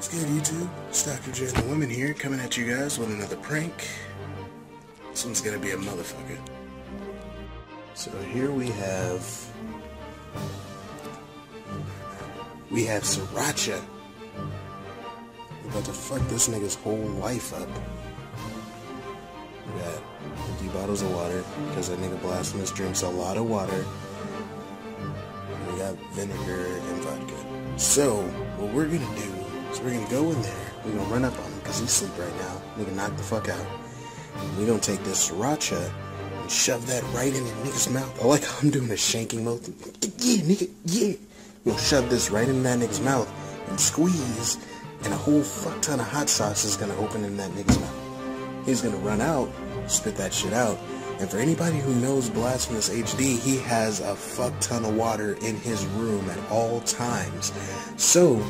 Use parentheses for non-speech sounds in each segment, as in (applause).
What's good, YouTube? It's Dr. J and the Women here, coming at you guys with another prank. This one's gonna be a motherfucker. So here we have... We have Sriracha. We're about to fuck this nigga's whole life up. We got empty bottles of water, because that nigga BlastPhamous drinks a lot of water. And we got vinegar and vodka. So, what we're gonna do is we're gonna go in there, we're gonna run up on him, because he's asleep right now. Nigga knock the fuck out. And we're gonna take this sriracha and shove that right in the nigga's mouth. I like how I'm doing a shanking motion. Yeah, nigga, yeah. We're gonna shove this right in that nigga's mouth and squeeze, and a whole fuck ton of hot sauce is gonna open in that nigga's mouth. He's gonna run out, spit that shit out. And for anybody who knows BlastPhamous HD, he has a fuck ton of water in his room at all times. So,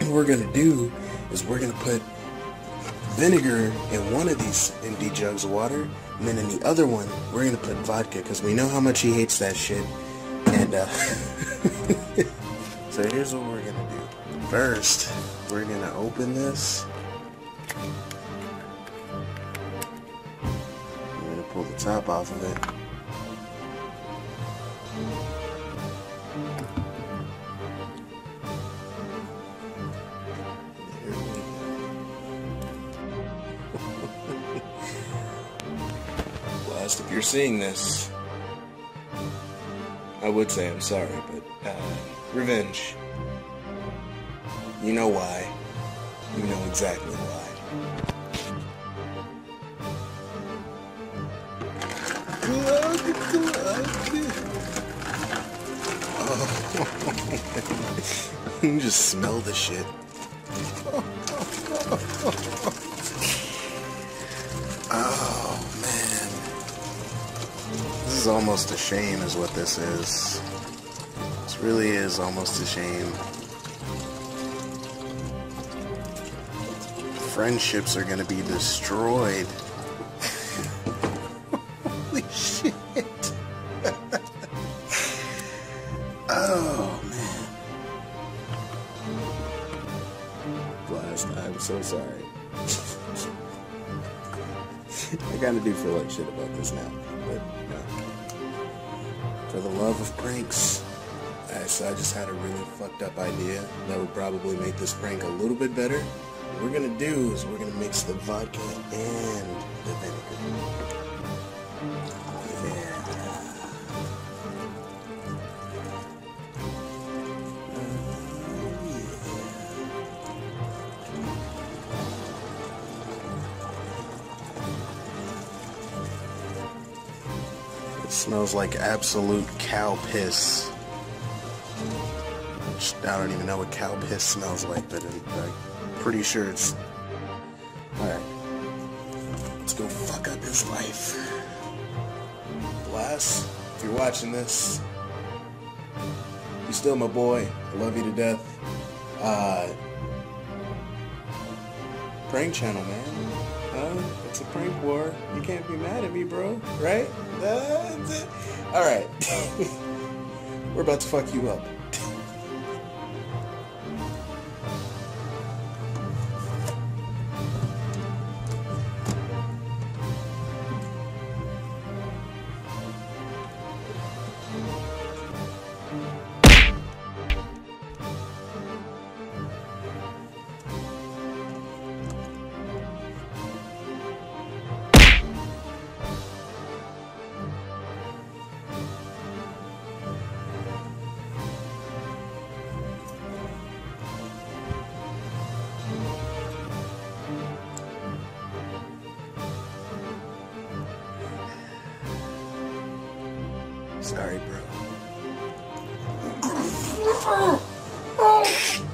what we're gonna do is we're gonna put vinegar in one of these empty jugs of water, and then in the other one, we're gonna put vodka, because we know how much he hates that shit. And, uh, (laughs) so here's what we're gonna do. First, we're gonna open this. We're gonna pull the top off of it. If you're seeing this, I would say I'm sorry, but uh, revenge. You know why. You know exactly why. Oh. (laughs) you just smell the shit. Is almost a shame is what this is. This really is almost a shame. Friendships are gonna be destroyed. (laughs) Holy shit. (laughs) oh man. Blast, I'm so sorry. (laughs) I kinda do feel like shit about this now. But no. For the love of pranks, I, so I just had a really fucked up idea that would probably make this prank a little bit better. What we're gonna do is we're gonna mix the vodka and the vinegar. It smells like absolute cow piss. Which I don't even know what cow piss smells like, but I'm pretty sure it's. Alright. Let's go fuck up his life. Blast, if you're watching this, you're still my boy. I love you to death. Uh. Prank channel, man. It's a prank war. You can't be mad at me, bro. Right? That's it. Alright. (laughs) We're about to fuck you up. (laughs) Sorry, bro. Oh, oh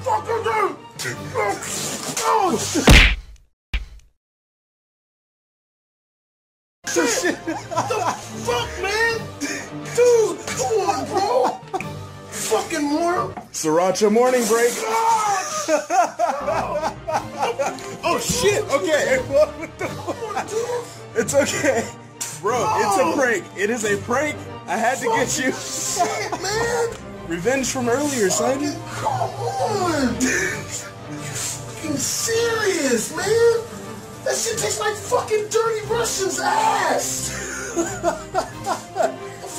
fucking oh, shit. the fuck, man! Dude, come on, bro! Fucking moron! Sriracha morning break. (laughs) Oh shit! Okay. It's okay. Bro, it's a prank. It is a prank. I had to get you. Shit, man! Revenge from earlier, son. Come on! Are you fucking serious, man. That shit tastes like fucking dirty Russian's ass.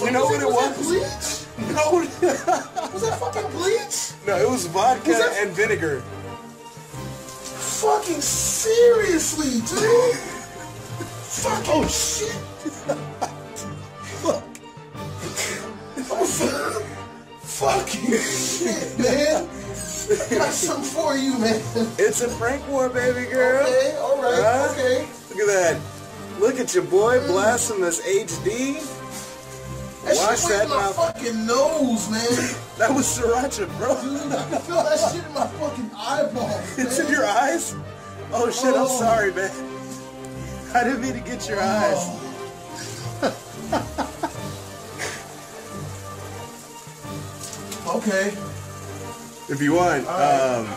You know what it was? was? That bleach? No, (laughs) Was that fucking bleach? no, it was vodka Was that- and vinegar. Fucking seriously, dude. (laughs) Fucking oh (laughs) Fucking shit, man. I got something for you, man. It's a prank war, baby girl. Okay, all right, okay. Look at that. Look at your boy, mm. blasting this HD. That Wash shit that in my fucking nose, man. (laughs) That was sriracha, bro. Dude, I can feel that shit in my fucking eyeball. (laughs) It's in your eyes? Oh shit, I'm Oh. sorry, man. I didn't mean to get your oh. eyes. Okay. If you want, um,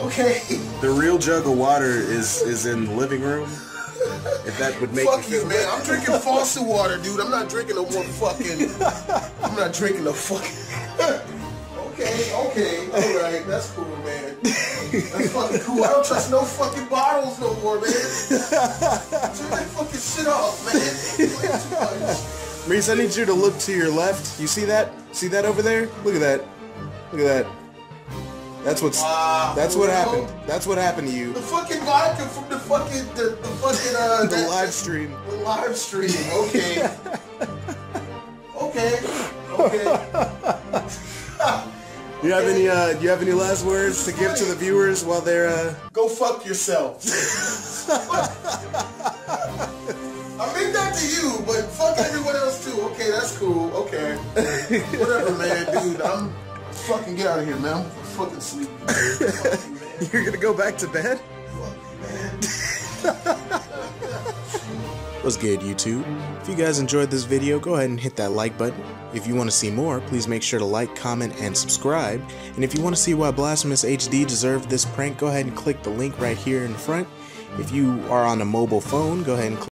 (laughs) Okay. the real jug of water is is in the living room. If that would make Fuck you man. I'm drinking faucet water, dude. I'm not drinking no more fucking. I'm not drinking no fucking. (laughs) okay, okay, all right. That's cool, man. That's fucking cool. I don't trust no fucking bottles no more, man. Turn that fucking shit off, man. You play too much. Maurice, I need you to look to your left. You see that? See that over there? Look at that. Look at that. That's what's. Wow. That's what happened. That's what happened to you. The fucking vodka from the fucking the, the fucking uh The live stream. The live stream. Okay. (laughs) okay. Okay. (laughs) You have any? Uh, you have any last words to give to the viewers while they're? Uh, Go fuck yourself. (laughs) I mean that to you, but fuck everyone else too. Okay, that's cool. Okay. Whatever, man, dude. I'm fucking get out of here, man. I'm fucking sleepy. Fuck you, man. (laughs) you're gonna go back to bed? Fuck you, man. What's good, YouTube? If you guys enjoyed this video, go ahead and hit that like button. If you want to see more, please make sure to like, comment, and subscribe. And if you want to see why BlastPhamous HD deserved this prank, go ahead and click the link right here in front. If you are on a mobile phone, go ahead and click